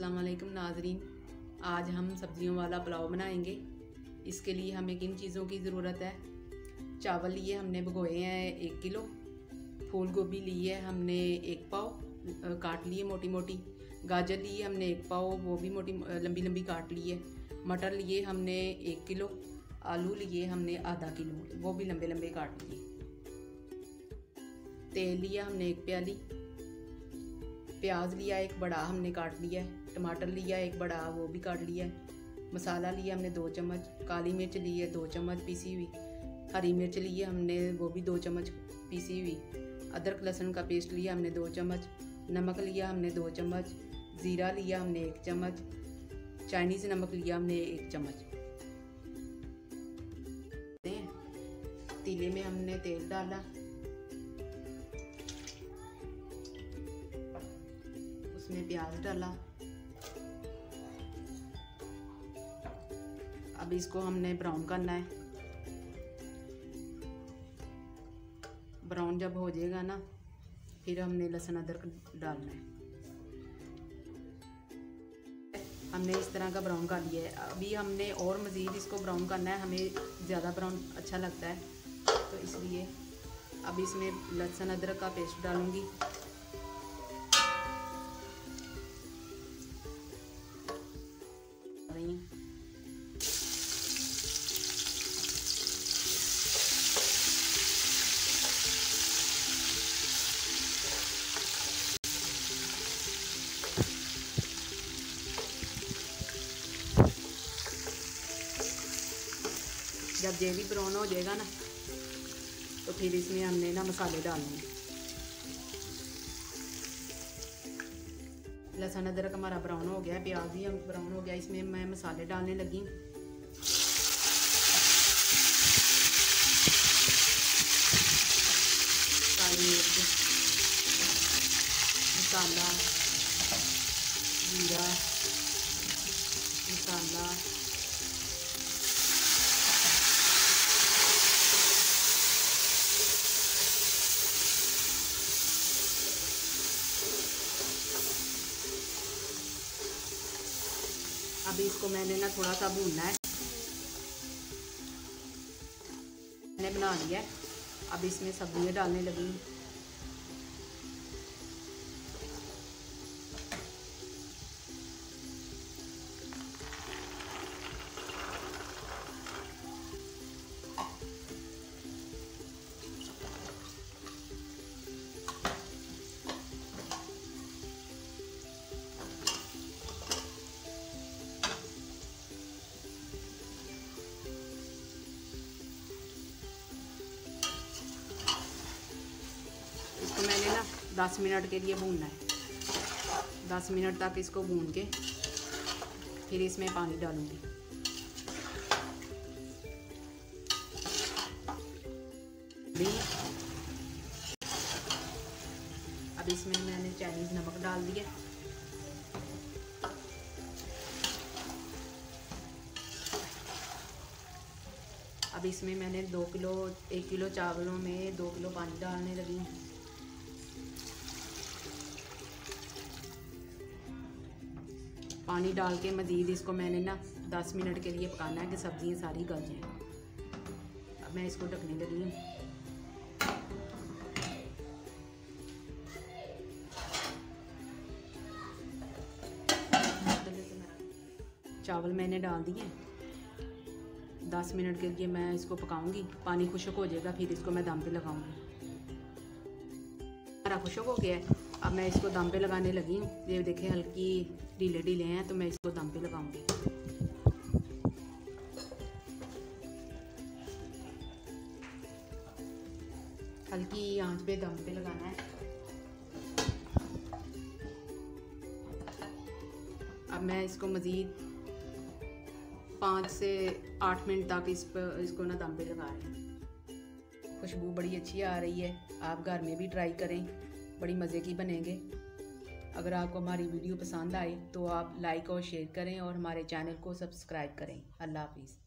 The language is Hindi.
अस्सलाम वालेकुम नाजरीन। आज हम सब्जियों वाला पुलाव बनाएँगे। इसके लिए हमें किन चीज़ों की ज़रूरत है? चावल लिए हमने भिगोए हैं एक किलो। फूल गोभी लिए हमने एक पाव काट लिए मोटी मोटी गाजर लिए हमने एक पाव, वो भी मोटी लंबी लंबी काट ली है। मटर लिए हमने एक किलो। आलू लिए हमने आधा किलो, वो भी लंबे लंबे काट लिए। तेल लिया हमने एक प्याली। प्याज लिया एक बड़ा हमने काट लिया है। टमाटर लिया, एक बड़ा वो भी काट लिया, मसाला लिया हमने दो चम्मच, काली मिर्च ली है, दो चम्मच पीसी हुई, हरी मिर्च ली है हमने, वो भी दो चम्मच पीसी हुई, अदरक लहसुन का पेस्ट लिया हमने दो चम्मच, नमक लिया हमने दो चम्मच, ज़ीरा लिया हमने एक चम्मच, चाइनीज़ नमक लिया हमने एक चम्मच। तीले में हमने तेल डाला। उसमें प्याज डाला। अब इसको हमने ब्राउन करना है। ब्राउन जब हो जाएगा ना, फिर हमने लहसुन अदरक डालना है। हमने इस तरह का ब्राउन कर लिया है। अभी हमने और मज़ीद इसको ब्राउन करना है। हमें ज़्यादा ब्राउन अच्छा लगता है। तो इसलिए अब इसमें लहसुन अदरक का पेस्ट डालूँगी। जब भी ब्राउन हो जाएगा ना तो फिर इसमें हमने ना मसाले डालने हैं। लहसुन अदरक हमारा ब्राउन हो गया, प्याज भी हम ब्राउन हो गया, इसमें मैं मसाले डालने लगी मसाला, जीरा, मसाला। अभी इसको मैंने ना थोड़ा सा भूनना है। मैंने बना लिया अब इसमें सब्ज़ियाँ डालने लगी 10 मिनट के लिए भूनना है। 10 मिनट तक इसको भून के फिर इसमें पानी डालूँगी। अब इसमें मैंने चाइनीज़ नमक डाल दिया। अब इसमें मैंने दो किलो, एक किलो चावलों में दो किलो पानी डालने लगी हूँ। पानी डाल के मज़ीद इसको मैंने ना दस मिनट के लिए पकाना है कि सब्ज़ियाँ सारी गल जाएँ। अब मैं इसको ढकने लगी हूँ। चावल मैंने डाल दिए। दस मिनट के लिए मैं इसको पकाऊँगी। पानी खुशक हो जाएगा, फिर इसको मैं दम पे लगाऊँगी। हमारा खुशक हो गया है। अब मैं इसको दम पे लगाने लगी हूँ। ये देखे, हल्की ढीले ढीले हैं तो मैं इसको दम पे लगाऊँगी। हल्की आँच पे दम पे लगाना है। अब मैं इसको मज़ीद पाँच से आठ मिनट तक इस पर, इसको ना दम पे लगा रहे हैं। खुशबू बड़ी अच्छी आ रही है। आप घर में भी ट्राई करें। बड़ी मज़े की बनेंगे। अगर आपको हमारी वीडियो पसंद आए तो आप लाइक और शेयर करें और हमारे चैनल को सब्सक्राइब करें। अल्लाह हाफिज़।